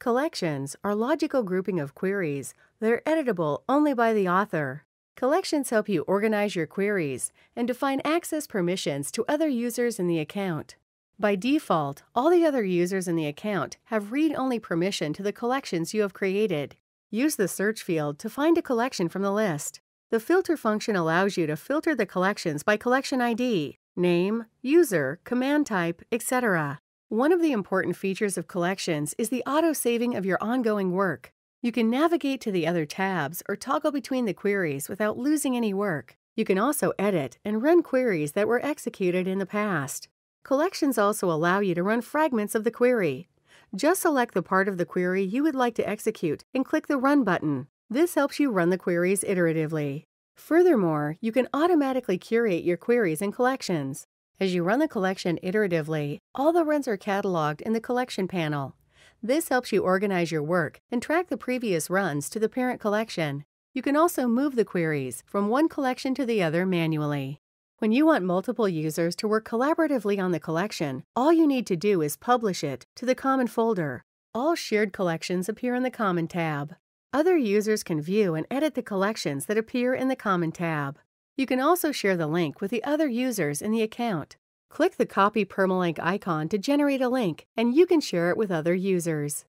Collections are logical grouping of queries that are editable only by the author. Collections help you organize your queries and define access permissions to other users in the account. By default, all the other users in the account have read-only permission to the collections you have created. Use the search field to find a collection from the list. The filter function allows you to filter the collections by collection ID, name, user, command type, etc. One of the important features of collections is the auto-saving of your ongoing work. You can navigate to the other tabs or toggle between the queries without losing any work. You can also edit and run queries that were executed in the past. Collections also allow you to run fragments of the query. Just select the part of the query you would like to execute and click the Run button. This helps you run the queries iteratively. Furthermore, you can automatically curate your queries and collections. As you run the collection iteratively, all the runs are cataloged in the collection panel. This helps you organize your work and track the previous runs to the parent collection. You can also move the queries from one collection to the other manually. When you want multiple users to work collaboratively on the collection, all you need to do is publish it to the common folder. All shared collections appear in the Common tab. Other users can view and edit the collections that appear in the Common tab. You can also share the link with the other users in the account. Click the Copy Permalink icon to generate a link, and you can share it with other users.